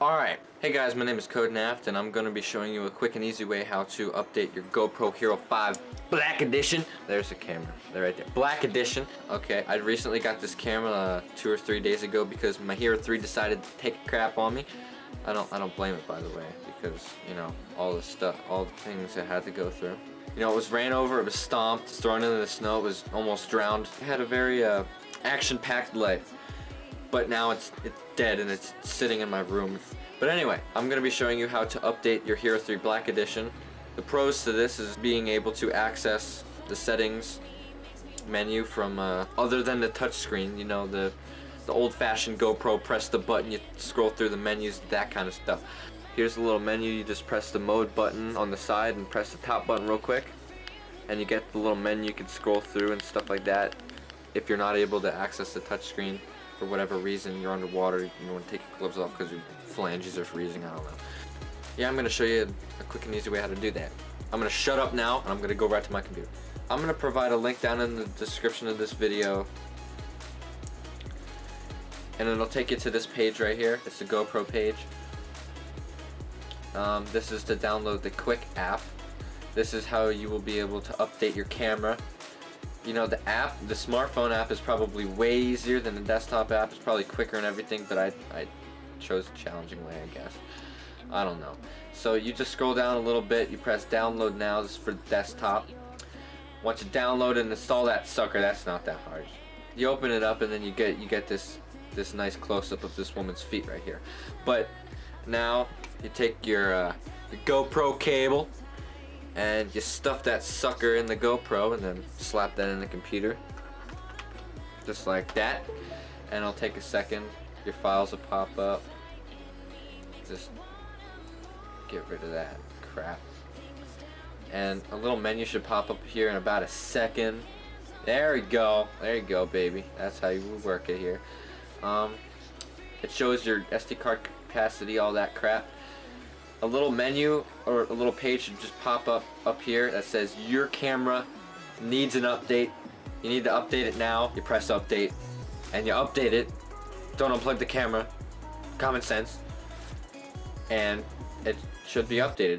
Alright, hey guys, my name is CodeNaft and I'm going to be showing you a quick and easy way how to update your GoPro Hero 5 Black Edition. There's the camera, they're right there. Black Edition, okay, I recently got this camera uh, two or three days ago because my Hero 3 decided to take a crap on me. I don't, I don't blame it by the way, because, you know, all the stuff, all the things I had to go through. You know, it was ran over, it was stomped, thrown into the snow, it was almost drowned. It had a very uh, action-packed life but now it's it's dead and it's sitting in my room. But anyway, I'm to be showing you how to update your Hero 3 Black Edition. The pros to this is being able to access the settings menu from uh, other than the touchscreen, you know, the the old-fashioned GoPro, press the button, you scroll through the menus, that kind of stuff. Here's a little menu, you just press the mode button on the side and press the top button real quick. And you get the little menu you can scroll through and stuff like that if you're not able to access the touchscreen for whatever reason you're underwater, you want to take your gloves off because your phalanges are freezing, I don't know. Yeah, I'm going to show you a quick and easy way how to do that. I'm going to shut up now and I'm going to go right to my computer. I'm going to provide a link down in the description of this video and it'll take you to this page right here. It's the GoPro page. Um, this is to download the Quick app. This is how you will be able to update your camera you know, the app, the smartphone app is probably way easier than the desktop app. It's probably quicker and everything, but I, I chose a challenging way, I guess. I don't know. So you just scroll down a little bit, you press download now, this is for desktop. Once you download and install that sucker, that's not that hard. You open it up and then you get you get this this nice close-up of this woman's feet right here. But now you take your, uh, your GoPro cable, and you stuff that sucker in the GoPro and then slap that in the computer. Just like that. And it'll take a second. Your files will pop up. Just get rid of that crap. And a little menu should pop up here in about a second. There we go. There you go baby. That's how you work it here. Um, it shows your SD card capacity all that crap a little menu or a little page should just pop up up here that says your camera needs an update. You need to update it now. You press update and you update it. Don't unplug the camera. Common sense. And it should be updated.